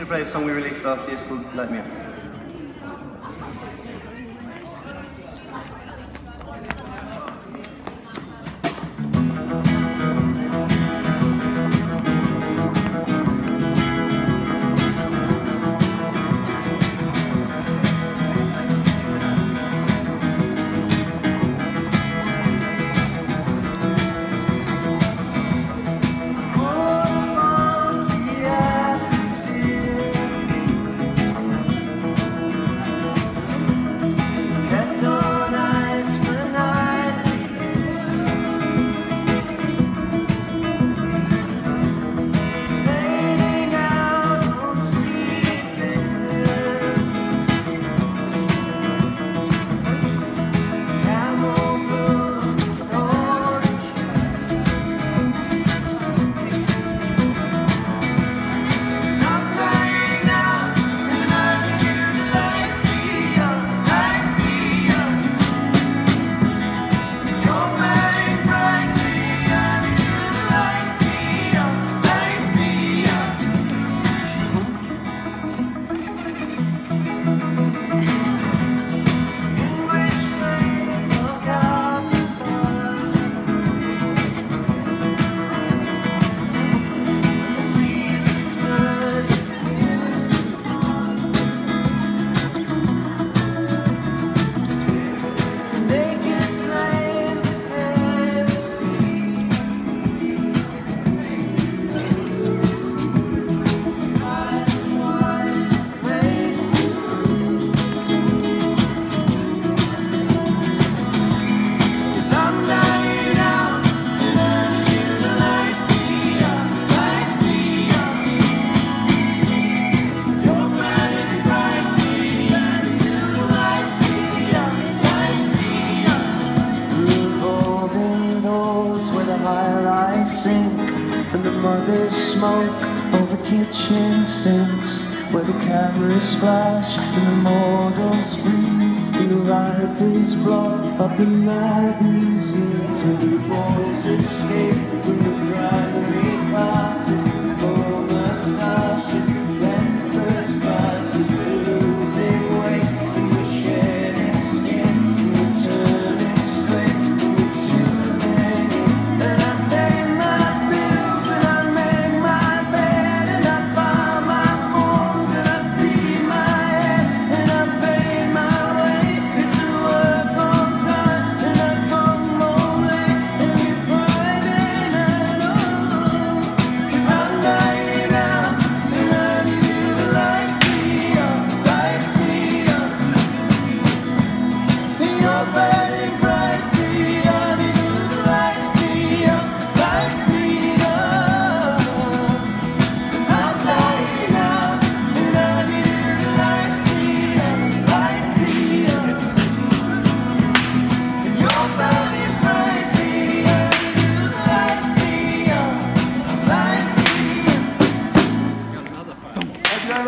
new play a song we released last year. It's called Light Me Up. mother's smoke over kitchen sinks Where the cameras flash and the models freeze And the rioters blow up the magazines Where the boys escape from the primary classes.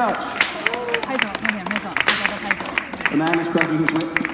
much. The man is cracking his whip.